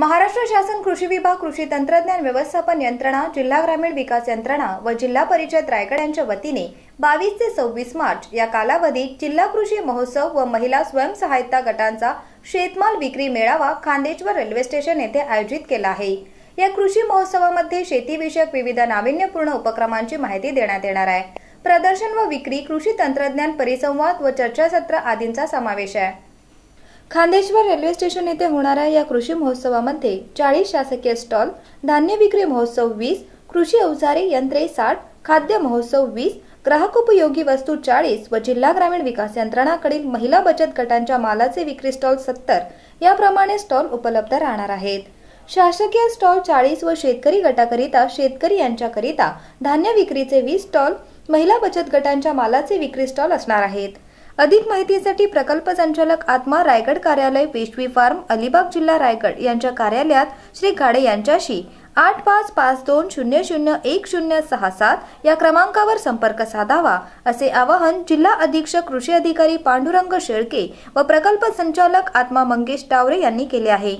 महाराष्ट्र शासन कृषी विभाग कृषी तंत्रज्ञान व्यवस्थापन यंत्रणा जिल्हा ग्रामीण विकास यंत्रणा व जिल्हा परिषद रायगड यांच्या वतीने बावीस ते सव्वीस मार्च या कालावधीत जिल्हा कृषी महोत्सव व महिला स्वयंसहायता गटांचा शेतमाल विक्री मेळावा खांदेश्वर रेल्वे स्टेशन येथे आयोजित केला आहे. या कृषी महोत्सवामध्ये शेतीविषयक विविध नाविन्यपूर्ण उपक्रमांची माहिती देण्यात येणार आहे. प्रदर्शन व विक्री कृषी तंत्रज्ञान परिसंवाद व चर्चासत्र आदींचा समावेश आहे. खांदेश्वर रेल्वे स्टेशन येथे होणाऱ्या या कृषी महोत्सवामध्ये चाळीस शासकीय स्टॉल धान्य विक्री महोत्सव वीस कृषी अवजारे यंत्रे साठ खाद्य महोत्सव वीस ग्राहकोपयोगी वस्तू चाळीस व जिल्हा ग्रामीण विकास यंत्रणाकडील महिला बचत गटांच्या मालाचे विक्री स्टॉल सत्तर. याप्रमाणे स्टॉल उपलब्ध राहणार आहेत. शासकीय स्टॉल चाळीस व शेतकरी गटाकरिता शेतकरी यांच्याकरिता धान्य विक्रीचे वीस स्टॉल महिला बचत गटांच्या मालाचे विक्री स्टॉल असणार आहेत. अधिक माहितीसाठी प्रकल्प संचालक आत्मा रायगड कार्यालय पेशवी फार्म अलिबाग जिल्हा रायगड यांच्या कार्यालयात श्री गाडे यांच्याशी आठ पाच पाच दोन शून्य शून्य एक शून्य सहा सात या क्रमांकावर संपर्क साधावा असे आवाहन जिल्हा अधीक्षक कृषी अधिकारी पांडुरंग शेळके व प्रकल्प संचालक आत्मा मंगेश टावरे यांनी केले आहे.